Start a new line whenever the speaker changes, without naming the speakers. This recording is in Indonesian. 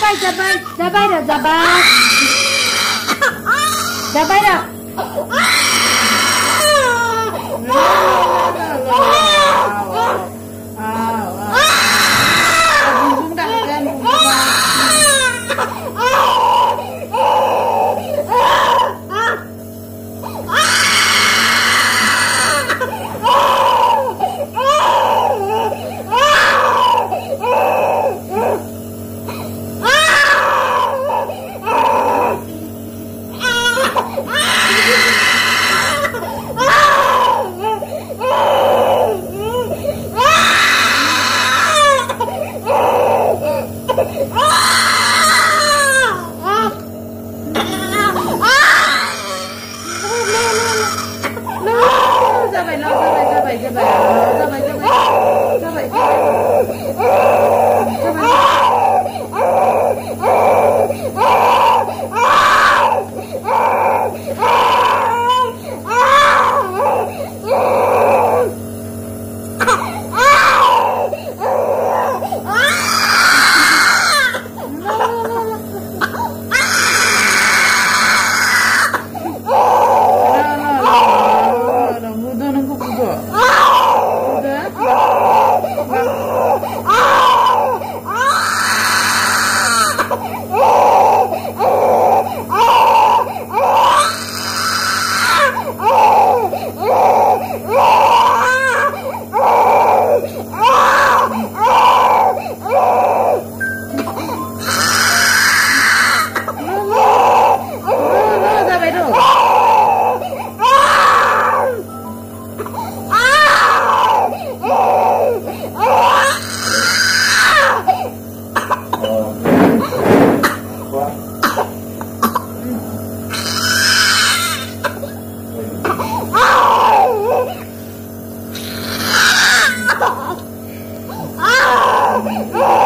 拜咋拜咋拜的咋拜，咋拜的。
Zabay, lo, zabay, zabay, zabay. Zabay, zabay. Zabay. Muda
有 啊